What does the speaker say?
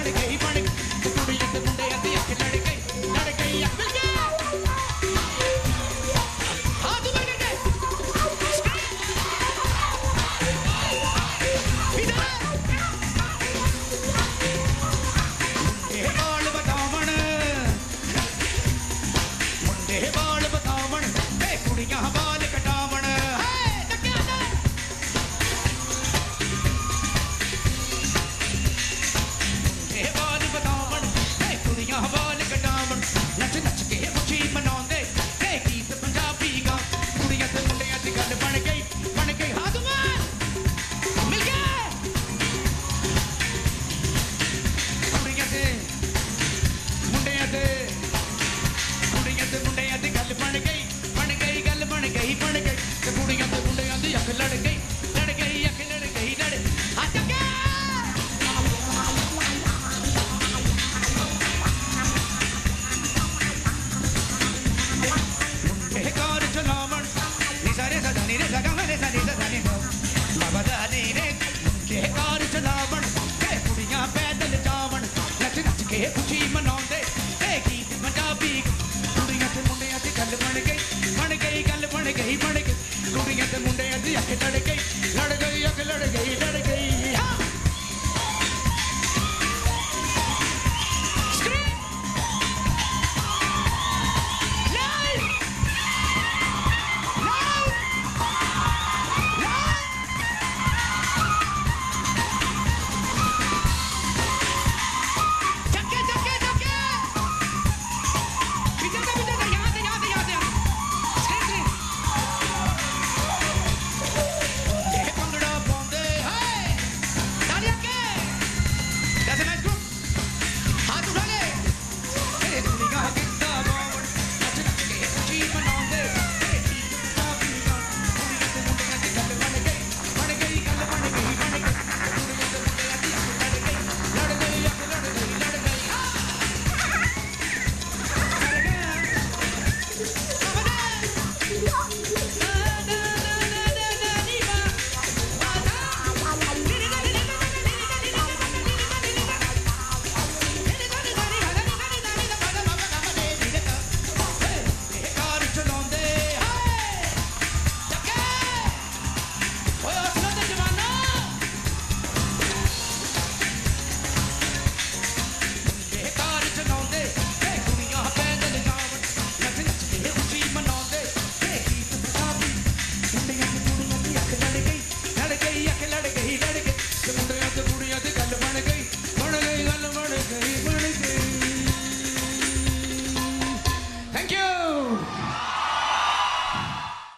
படுகை படை नी के पैदल जावन नच नच के पूछी